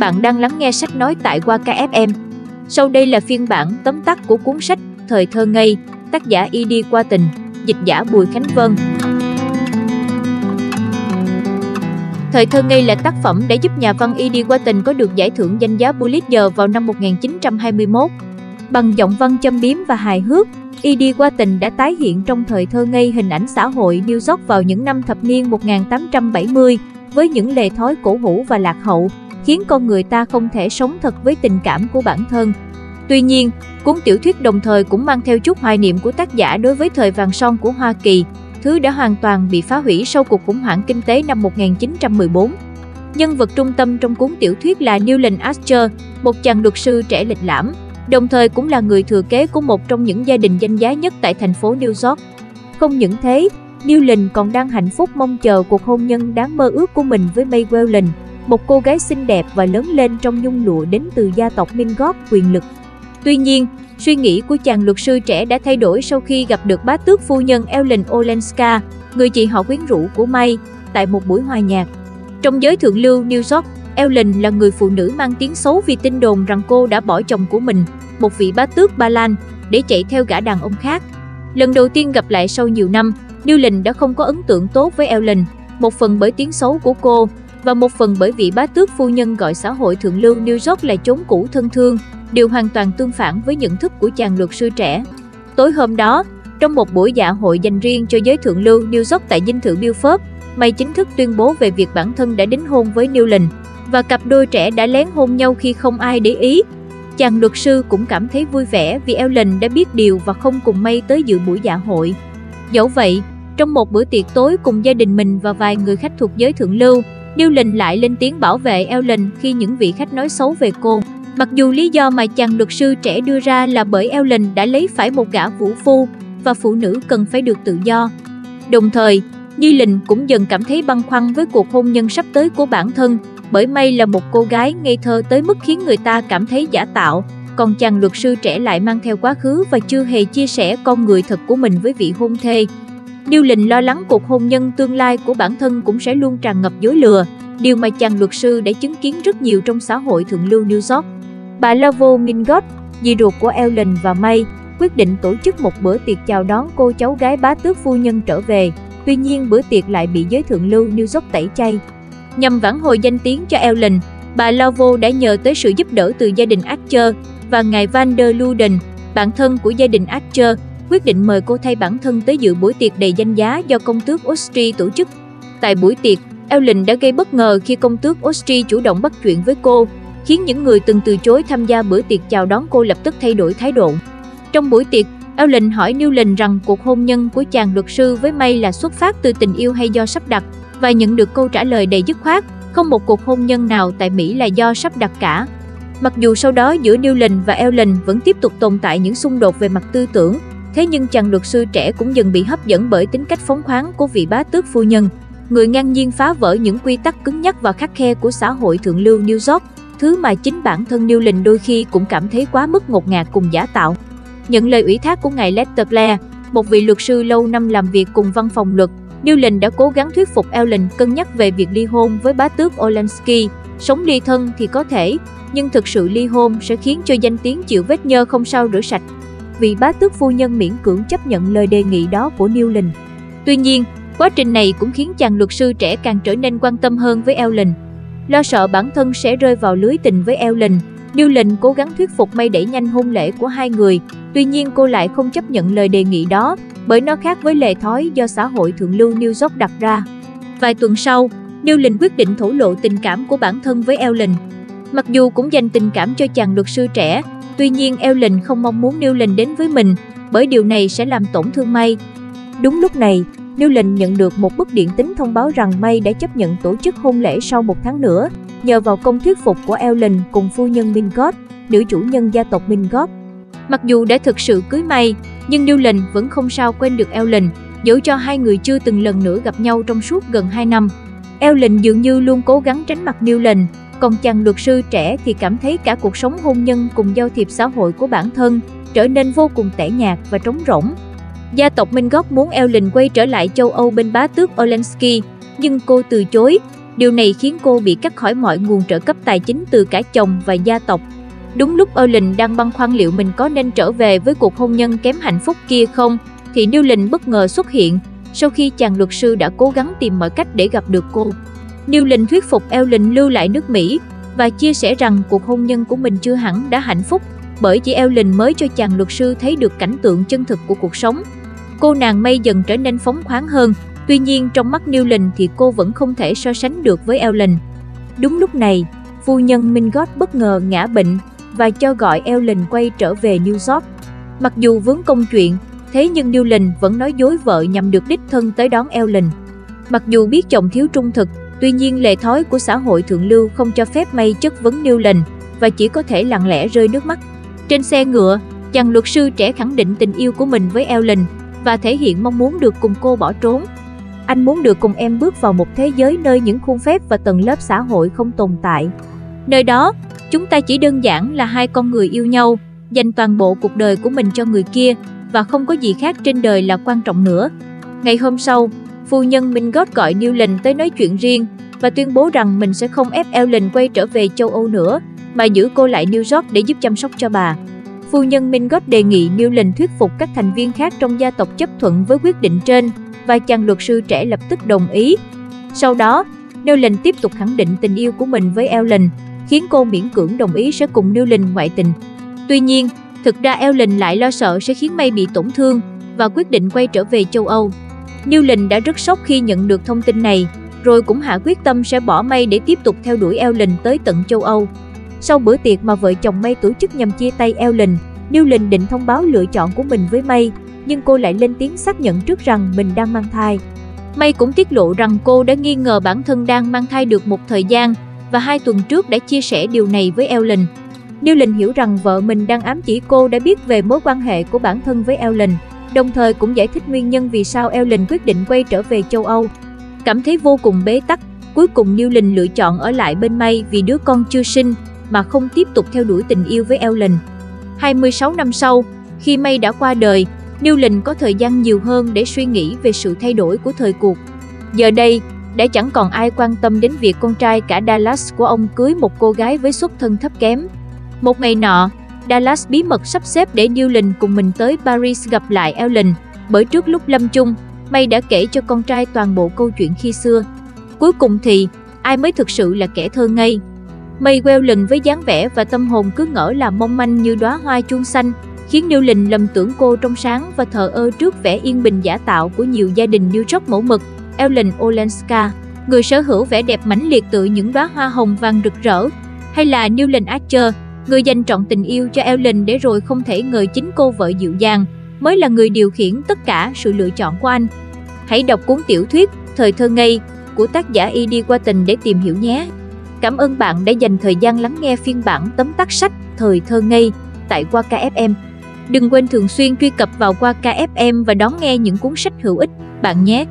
Bạn đang lắng nghe sách nói tại qua KFM. Sau đây là phiên bản tóm tắt của cuốn sách Thời thơ ngây, tác giả Y đi qua tình, dịch giả Bùi Khánh Vân. Thời thơ ngây là tác phẩm đã giúp nhà văn Y đi qua tình có được giải thưởng danh giá Pulitzer vào năm 1921. Bằng giọng văn châm biếm và hài hước, Y đi qua tình đã tái hiện trong thời thơ ngây hình ảnh xã hội New York vào những năm thập niên 1870 với những lề thói cổ hủ và lạc hậu, khiến con người ta không thể sống thật với tình cảm của bản thân. Tuy nhiên, cuốn tiểu thuyết đồng thời cũng mang theo chút hoài niệm của tác giả đối với thời vàng son của Hoa Kỳ, thứ đã hoàn toàn bị phá hủy sau cuộc khủng hoảng kinh tế năm 1914. Nhân vật trung tâm trong cuốn tiểu thuyết là Newland Archer, một chàng luật sư trẻ lịch lãm, đồng thời cũng là người thừa kế của một trong những gia đình danh giá nhất tại thành phố New York. Không những thế, Newland còn đang hạnh phúc mong chờ cuộc hôn nhân đáng mơ ước của mình với May Whelan, một cô gái xinh đẹp và lớn lên trong nhung lụa đến từ gia tộc Mingot quyền lực. Tuy nhiên, suy nghĩ của chàng luật sư trẻ đã thay đổi sau khi gặp được bá tước phu nhân Ellen Olenska, người chị họ quyến rũ của May, tại một buổi hòa nhạc. Trong giới thượng lưu New York, Ellen là người phụ nữ mang tiếng xấu vì tin đồn rằng cô đã bỏ chồng của mình, một vị bá tước Ba Lan, để chạy theo gã đàn ông khác. Lần đầu tiên gặp lại sau nhiều năm, Newland đã không có ấn tượng tốt với Ellen, một phần bởi tiếng xấu của cô, và một phần bởi vị bá tước phu nhân gọi xã hội thượng lưu New York là chốn cũ thân thương, điều hoàn toàn tương phản với nhận thức của chàng luật sư trẻ. Tối hôm đó, trong một buổi dạ hội dành riêng cho giới thượng lưu New York tại dinh thự Beaufort, May chính thức tuyên bố về việc bản thân đã đính hôn với Newland và cặp đôi trẻ đã lén hôn nhau khi không ai để ý. Chàng luật sư cũng cảm thấy vui vẻ vì Ellen đã biết điều và không cùng May tới dự buổi dạ hội. Dẫu vậy, trong một bữa tiệc tối cùng gia đình mình và vài người khách thuộc giới thượng lưu, Newland lại lên tiếng bảo vệ Ellen khi những vị khách nói xấu về cô. Mặc dù lý do mà chàng luật sư trẻ đưa ra là bởi Ellen đã lấy phải một gã vũ phu và phụ nữ cần phải được tự do. Đồng thời, Nhi Lình cũng dần cảm thấy băn khoăn với cuộc hôn nhân sắp tới của bản thân, bởi May là một cô gái ngây thơ tới mức khiến người ta cảm thấy giả tạo, còn chàng luật sư trẻ lại mang theo quá khứ và chưa hề chia sẻ con người thật của mình với vị hôn thê. Điêu Lình lo lắng cuộc hôn nhân tương lai của bản thân cũng sẽ luôn tràn ngập dối lừa, điều mà chàng luật sư đã chứng kiến rất nhiều trong xã hội thượng lưu New York. Bà Lavo Mingot, dì ruột của Ellen và May, quyết định tổ chức một bữa tiệc chào đón cô cháu gái bá tước phu nhân trở về. Tuy nhiên bữa tiệc lại bị giới thượng lưu New York tẩy chay. Nhằm vãn hồi danh tiếng cho Ellen, bà Lavo đã nhờ tới sự giúp đỡ từ gia đình Archer và ngài Van der Luden, bạn thân của gia đình Archer, quyết định mời cô thay bản thân tới dự buổi tiệc đầy danh giá do công tước Austria tổ chức. Tại buổi tiệc, Ellen đã gây bất ngờ khi công tước Austria chủ động bắt chuyện với cô, khiến những người từng từ chối tham gia bữa tiệc chào đón cô lập tức thay đổi thái độ. Trong buổi tiệc, Ellen hỏi Newland rằng cuộc hôn nhân của chàng luật sư với May là xuất phát từ tình yêu hay do sắp đặt, và nhận được câu trả lời đầy dứt khoát, không một cuộc hôn nhân nào tại Mỹ là do sắp đặt cả. Mặc dù sau đó giữa Newland và Ellen vẫn tiếp tục tồn tại những xung đột về mặt tư tưởng, thế nhưng chàng luật sư trẻ cũng dần bị hấp dẫn bởi tính cách phóng khoáng của vị bá tước phu nhân, người ngang nhiên phá vỡ những quy tắc cứng nhắc và khắc khe của xã hội thượng lưu New York, thứ mà chính bản thân Newland đôi khi cũng cảm thấy quá mức ngột ngạt cùng giả tạo. Nhận lời ủy thác của ngài Lester Blair, một vị luật sư lâu năm làm việc cùng văn phòng luật, Newland đã cố gắng thuyết phục Ellen cân nhắc về việc ly hôn với bá tước Olensky. Sống ly thân thì có thể, nhưng thực sự ly hôn sẽ khiến cho danh tiếng chịu vết nhơ không sao rửa sạch. Vị bá tước phu nhân miễn cưỡng chấp nhận lời đề nghị đó của Newland. Tuy nhiên, quá trình này cũng khiến chàng luật sư trẻ càng trở nên quan tâm hơn với Ellen. Lo sợ bản thân sẽ rơi vào lưới tình với Ellen, Newland cố gắng thuyết phục May đẩy nhanh hôn lễ của hai người, tuy nhiên cô lại không chấp nhận lời đề nghị đó, bởi nó khác với lệ thói do xã hội thượng lưu New York đặt ra. Vài tuần sau, Newlin quyết định thổ lộ tình cảm của bản thân với Ellen. Mặc dù cũng dành tình cảm cho chàng luật sư trẻ, tuy nhiên Ellen không mong muốn Newlin đến với mình, bởi điều này sẽ làm tổn thương May. Đúng lúc này, Newlin nhận được một bức điện tín thông báo rằng May đã chấp nhận tổ chức hôn lễ sau một tháng nữa, nhờ vào công thuyết phục của Ellen cùng phu nhân Mingott, nữ chủ nhân gia tộc Mingott. Mặc dù đã thực sự cưới May, nhưng Newland vẫn không sao quên được Ellen, dẫu cho hai người chưa từng lần nữa gặp nhau trong suốt gần 2 năm. Ellen dường như luôn cố gắng tránh mặt Newland, còn chàng luật sư trẻ thì cảm thấy cả cuộc sống hôn nhân cùng giao thiệp xã hội của bản thân trở nên vô cùng tẻ nhạt và trống rỗng. Gia tộc Mingot muốn Ellen quay trở lại châu Âu bên bá tước Olensky, nhưng cô từ chối. Điều này khiến cô bị cắt khỏi mọi nguồn trợ cấp tài chính từ cả chồng và gia tộc. Đúng lúc Erlin đang băn khoăn liệu mình có nên trở về với cuộc hôn nhân kém hạnh phúc kia không, thì Newlin bất ngờ xuất hiện, sau khi chàng luật sư đã cố gắng tìm mọi cách để gặp được cô. Newlin thuyết phục Ellen lưu lại nước Mỹ và chia sẻ rằng cuộc hôn nhân của mình chưa hẳn đã hạnh phúc, bởi chỉ Ellen mới cho chàng luật sư thấy được cảnh tượng chân thực của cuộc sống. Cô nàng May dần trở nên phóng khoáng hơn, tuy nhiên trong mắt Newlin thì cô vẫn không thể so sánh được với Ellen. Đúng lúc này, phu nhân Mingot bất ngờ ngã bệnh và cho gọi Ellen quay trở về New York. Mặc dù vướng công chuyện, thế nhưng Newlin vẫn nói dối vợ nhằm được đích thân tới đón Ellen. Mặc dù biết chồng thiếu trung thực, tuy nhiên lệ thói của xã hội thượng lưu không cho phép May chất vấn Newlin và chỉ có thể lặng lẽ rơi nước mắt. Trên xe ngựa, chàng luật sư trẻ khẳng định tình yêu của mình với Ellen và thể hiện mong muốn được cùng cô bỏ trốn. Anh muốn được cùng em bước vào một thế giới nơi những khuôn phép và tầng lớp xã hội không tồn tại. Nơi đó, chúng ta chỉ đơn giản là hai con người yêu nhau, dành toàn bộ cuộc đời của mình cho người kia và không có gì khác trên đời là quan trọng nữa. Ngày hôm sau, phu nhân Mingot gọi Newland tới nói chuyện riêng và tuyên bố rằng mình sẽ không ép Ellen quay trở về châu Âu nữa, mà giữ cô lại New York để giúp chăm sóc cho bà. Phu nhân Mingot đề nghị Newland thuyết phục các thành viên khác trong gia tộc chấp thuận với quyết định trên và chàng luật sư trẻ lập tức đồng ý. Sau đó, Newland tiếp tục khẳng định tình yêu của mình với Ellen, khiến cô miễn cưỡng đồng ý sẽ cùng Newland ngoại tình. Tuy nhiên, thực ra Ellen lại lo sợ sẽ khiến May bị tổn thương và quyết định quay trở về châu Âu. Newland đã rất sốc khi nhận được thông tin này, rồi cũng hạ quyết tâm sẽ bỏ May để tiếp tục theo đuổi Ellen tới tận châu Âu. Sau bữa tiệc mà vợ chồng May tổ chức nhằm chia tay Ellen, Newland định thông báo lựa chọn của mình với May, nhưng cô lại lên tiếng xác nhận trước rằng mình đang mang thai. May cũng tiết lộ rằng cô đã nghi ngờ bản thân đang mang thai được một thời gian và hai tuần trước đã chia sẻ điều này với Ellen. Newlin hiểu rằng vợ mình đang ám chỉ cô đã biết về mối quan hệ của bản thân với Ellen, đồng thời cũng giải thích nguyên nhân vì sao Ellen quyết định quay trở về châu Âu. Cảm thấy vô cùng bế tắc, cuối cùng Newlin lựa chọn ở lại bên May vì đứa con chưa sinh mà không tiếp tục theo đuổi tình yêu với Ellen. 26 năm sau, khi May đã qua đời, Newlin có thời gian nhiều hơn để suy nghĩ về sự thay đổi của thời cuộc. Giờ đây, đã chẳng còn ai quan tâm đến việc con trai cả Dallas của ông cưới một cô gái với xuất thân thấp kém. Một ngày nọ, Dallas bí mật sắp xếp để Newlin cùng mình tới Paris gặp lại Ellen, bởi trước lúc lâm chung, May đã kể cho con trai toàn bộ câu chuyện khi xưa. Cuối cùng thì, ai mới thực sự là kẻ thơ ngây? May Wellen với dáng vẻ và tâm hồn cứ ngỡ là mong manh như đóa hoa chuông xanh, khiến Newlin lầm tưởng cô trong sáng và thờ ơ trước vẻ yên bình giả tạo của nhiều gia đình New York mẫu mực. Ellen Olenska, người sở hữu vẻ đẹp mãnh liệt tự những đóa hoa hồng vàng rực rỡ, hay là Newland Archer, người dành trọn tình yêu cho Ellen để rồi không thể ngờ chính cô vợ dịu dàng, mới là người điều khiển tất cả sự lựa chọn của anh. Hãy đọc cuốn tiểu thuyết Thời thơ ngây của tác giả Y đi qua tình để tìm hiểu nhé. Cảm ơn bạn đã dành thời gian lắng nghe phiên bản tấm tắt sách Thời thơ ngây tại qua KFM. Đừng quên thường xuyên truy cập vào qua KFM và đón nghe những cuốn sách hữu ích bạn nhé.